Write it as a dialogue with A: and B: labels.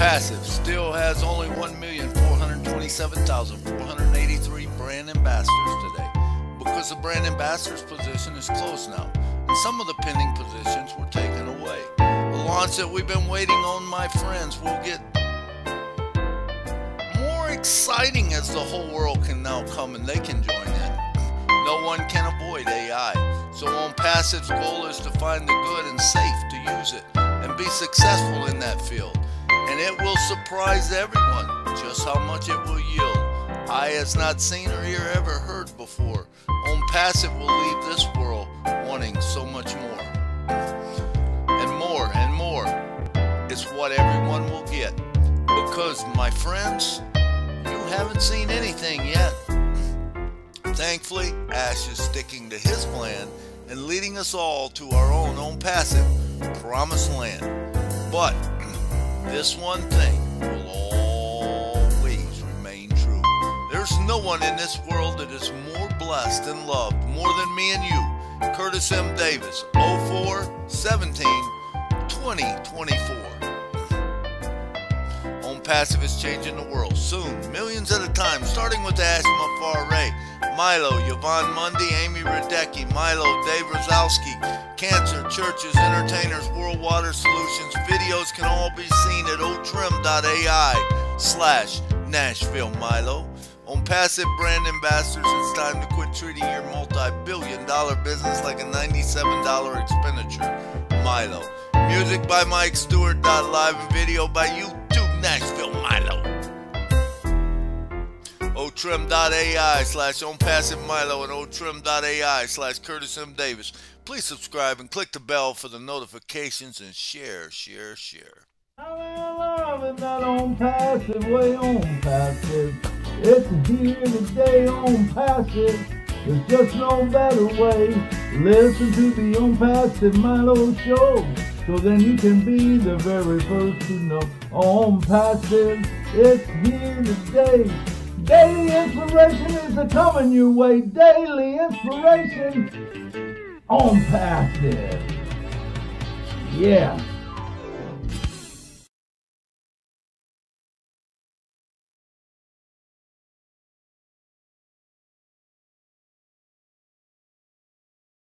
A: Passive still has only 1,427,483 brand ambassadors today because the brand ambassador's position is closed now and some of the pending positions were taken away. The launch that we've been waiting on, my friends, will get more exciting as the whole world can now come and they can join in. No one can avoid AI. So on Passive's goal is to find the good and safe to use it and be successful in that field and it will surprise everyone just how much it will yield. Eye has not seen or ear ever heard before. On passive will leave this world wanting so much more. And more and more is what everyone will get. Because, my friends, you haven't seen anything yet. Thankfully, Ash is sticking to his plan and leading us all to our own own passive promised land. But this one thing will always remain true. There's no one in this world that is more blessed and loved more than me and you. Curtis M. Davis, 04 17 2024. On Passive is changing the world soon, millions at a time, starting with Ash Ray, Milo, Yvonne Mundy, Amy Radecki, Milo, Dave Rosowski, cancer, churches, entertainers, World Water Solutions. Videos can all be seen at otrim.ai slash Nashville Milo. On passive brand ambassadors, it's time to quit treating your multi-billion dollar business like a $97 expenditure. Milo. Music by Mike Stewart. Live and video by YouTube otrim.ai slash onpassive Milo and otrim.ai slash Curtis M. Davis. Please subscribe and click the bell for the notifications and share, share, share.
B: I'm not on passive, way on passive. It's here today on passive. There's just no better way. Listen to the On Passive Milo show. So then you can be the very first to know. On Passive, it's here today. Daily inspiration is a coming your way. Daily inspiration on passive. Yeah.